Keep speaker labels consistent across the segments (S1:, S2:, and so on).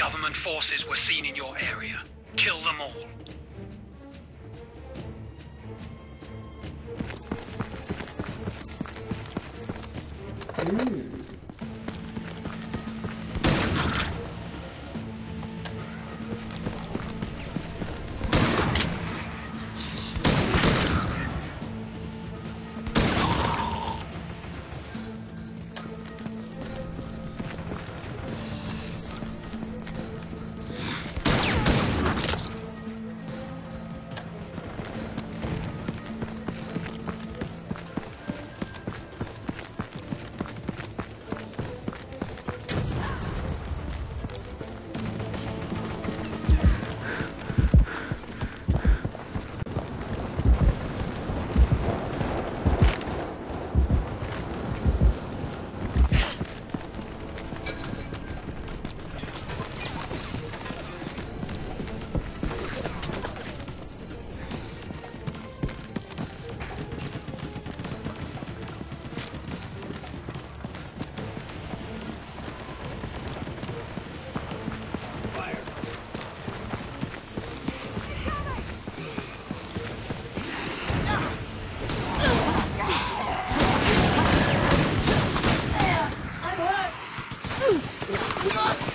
S1: Government forces were seen in your area. Kill them all.
S2: Get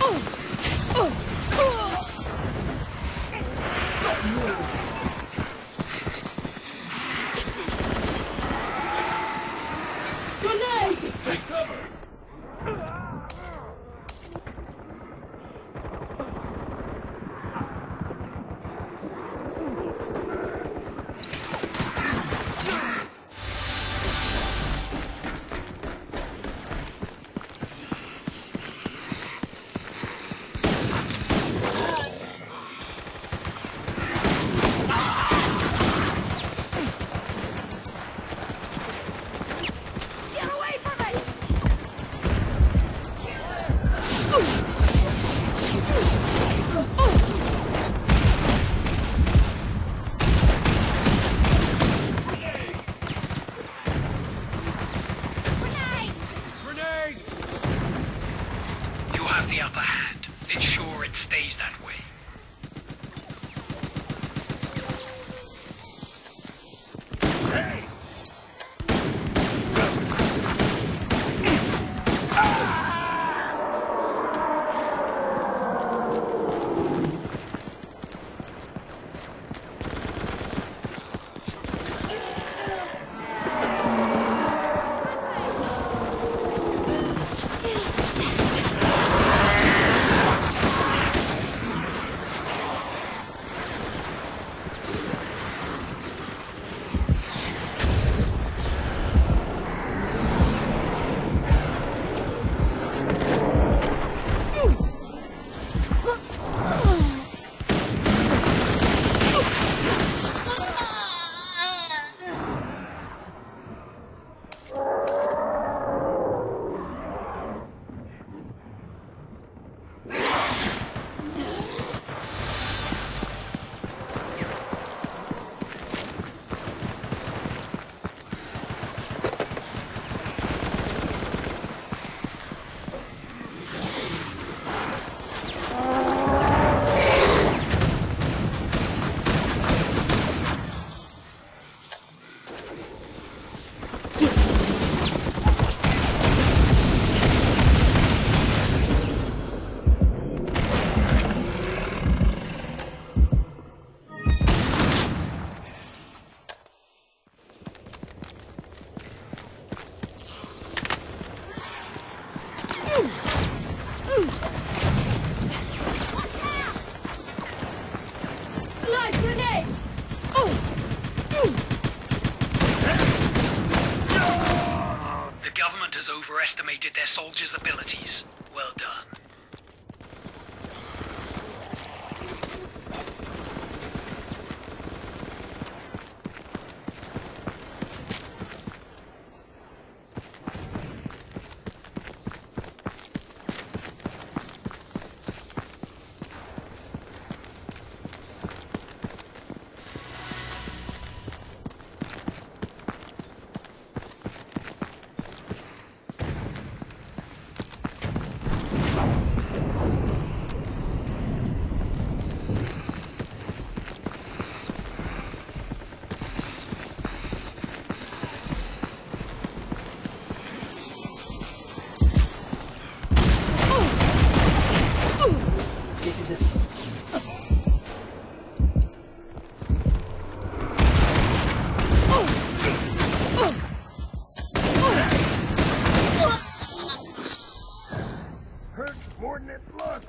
S3: Coordinates lost.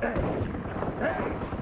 S3: Hey! Hey!